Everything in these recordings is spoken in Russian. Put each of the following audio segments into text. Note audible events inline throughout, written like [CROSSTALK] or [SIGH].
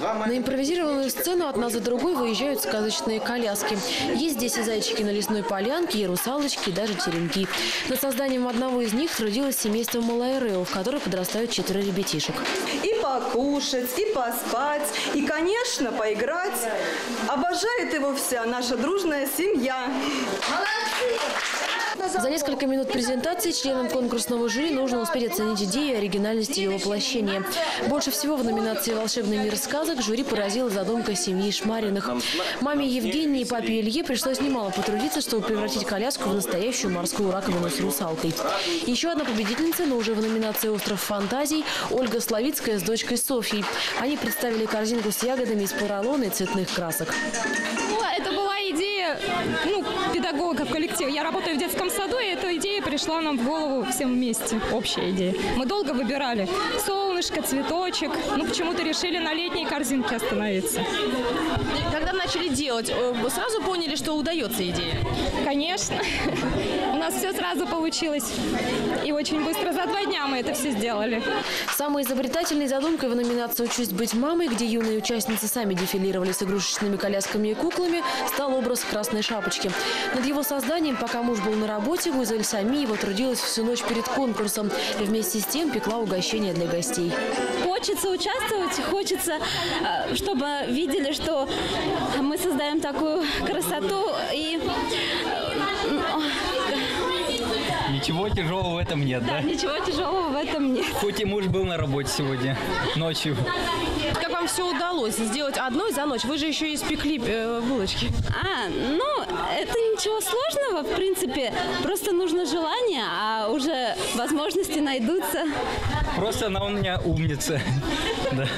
На импровизированную сцену одна за другой выезжают сказочные коляски. Есть здесь и зайчики на лесной полянке, и русалочки, и даже теремки. Над созданием одного из них трудилось семейство Малайрео, в котором подрастают четверо ребятишек. И покушать, и поспать, и, конечно, поиграть. Обожает его вся наша дружная семья. За несколько минут презентации членам конкурсного жюри нужно успеть оценить идею и оригинальность ее воплощения. Больше всего в номинации «Волшебный мир сказок» жюри поразила задумка семьи Шмариных. Маме Евгении и папе Илье пришлось немало потрудиться, чтобы превратить коляску в настоящую морскую раковину с русалкой. Еще одна победительница, но уже в номинации «Остров фантазий» Ольга Славицкая с дочкой Софьей. Они представили корзинку с ягодами из поролона и цветных красок. Это была идея ну, педагогов коллектива. Я работаю в детском саду, и эта идея пришла нам в голову всем вместе. Общая идея. Мы долго выбирали солнышко, цветочек. Ну, почему-то решили на летней корзинке остановиться. Когда начали делать, э, вы сразу поняли, что удается идея? Конечно. У нас все сразу получилось. И очень быстро, за два дня мы это все сделали. Самой изобретательной задумкой в номинации «Учусь быть мамой», где юные участницы сами дефилировали с игрушечными колясками и куклами, стал образ красной шапочки. Над его созданием, пока муж был на работе, Гузель Самиева трудилась всю ночь перед конкурсом вместе с тем пекла угощения для гостей. Хочется участвовать, хочется, э, чтобы видели, что мы создаем такую красоту и Ничего тяжелого в этом нет, да? ничего тяжелого в этом нет. Хоть и муж был на работе сегодня, ночью. Как вам все удалось сделать одной за ночь? Вы же еще и испекли э, булочки. А, ну, это ничего сложного, в принципе, просто нужно желание, а уже возможности найдутся. Просто она у меня умница. [LAUGHS] Да.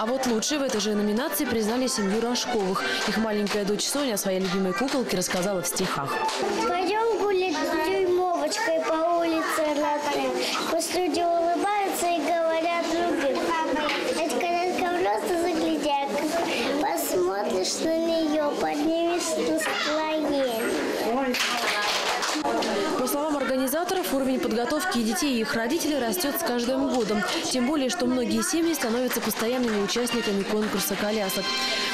А вот лучшей в этой же номинации признали семью Рожковых. Их маленькая дочь Соня о своей любимой куколке рассказала в стихах. Пойдем Пусть люди улыбаются и говорят любим. Эта коляска просто заглядя, посмотришь на нее, поднимешь настроение. По словам организаторов, уровень подготовки детей и их родителей растет с каждым годом. Тем более, что многие семьи становятся постоянными участниками конкурса колясок.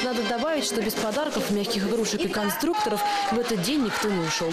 Надо добавить, что без подарков, мягких игрушек и конструкторов в этот день никто не ушел.